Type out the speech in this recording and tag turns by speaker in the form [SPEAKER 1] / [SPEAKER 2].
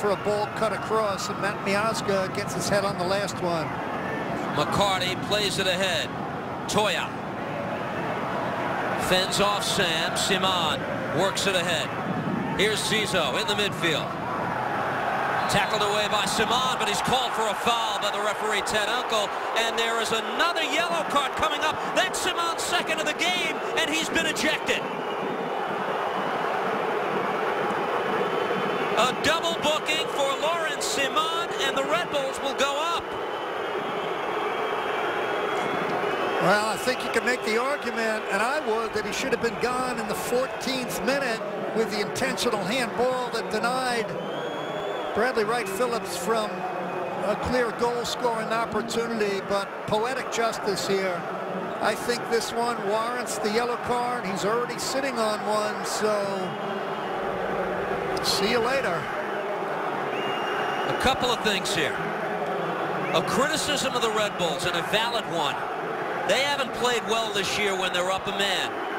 [SPEAKER 1] for a ball cut across, and Matt Miazga gets his head on the last one.
[SPEAKER 2] McCarty plays it ahead. Toya. Fends off Sam. Ciman works it ahead. Here's Zizzo in the midfield. Tackled away by Ciman, but he's called for a foul by the referee, Ted Unkel. And there is another yellow card coming up. That's Ciman's second of the game, and he's been ejected. A double booking for Laurent Ciman, and the Red Bulls will go up.
[SPEAKER 1] Well, I think you can make the argument, and I would, that he should have been gone in the 14th minute with the intentional handball that denied Bradley Wright Phillips from a clear goal scoring opportunity, but poetic justice here. I think this one warrants the yellow card. He's already sitting on one, so see you later.
[SPEAKER 2] A couple of things here. A criticism of the Red Bulls, and a valid one. They haven't played well this year when they're up a man.